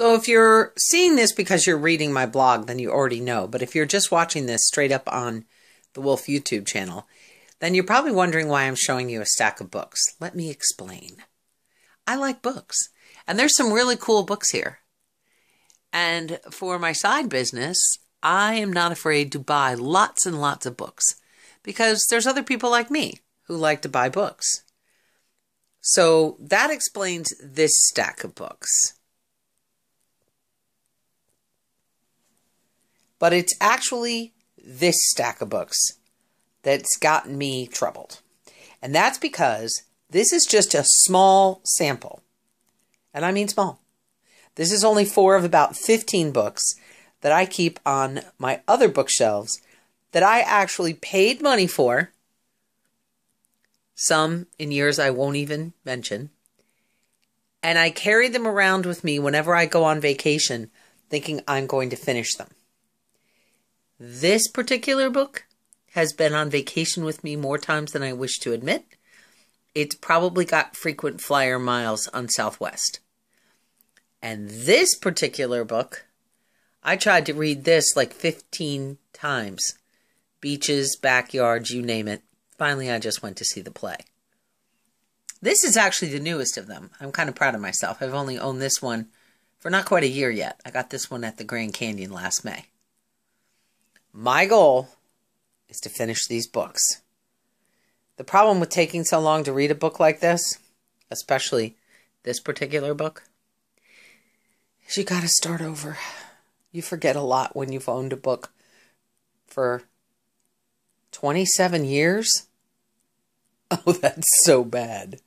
So if you're seeing this because you're reading my blog, then you already know. But if you're just watching this straight up on the Wolf YouTube channel, then you're probably wondering why I'm showing you a stack of books. Let me explain. I like books, and there's some really cool books here. And for my side business, I am not afraid to buy lots and lots of books because there's other people like me who like to buy books. So that explains this stack of books. But it's actually this stack of books that's gotten me troubled. And that's because this is just a small sample. And I mean small. This is only four of about 15 books that I keep on my other bookshelves that I actually paid money for. Some in years I won't even mention. And I carry them around with me whenever I go on vacation, thinking I'm going to finish them. This particular book has been on vacation with me more times than I wish to admit. It's probably got frequent flyer miles on Southwest. And this particular book, I tried to read this like 15 times. Beaches, backyards, you name it. Finally, I just went to see the play. This is actually the newest of them. I'm kind of proud of myself. I've only owned this one for not quite a year yet. I got this one at the Grand Canyon last May. My goal is to finish these books. The problem with taking so long to read a book like this, especially this particular book, is you got to start over. You forget a lot when you've owned a book for 27 years. Oh, that's so bad.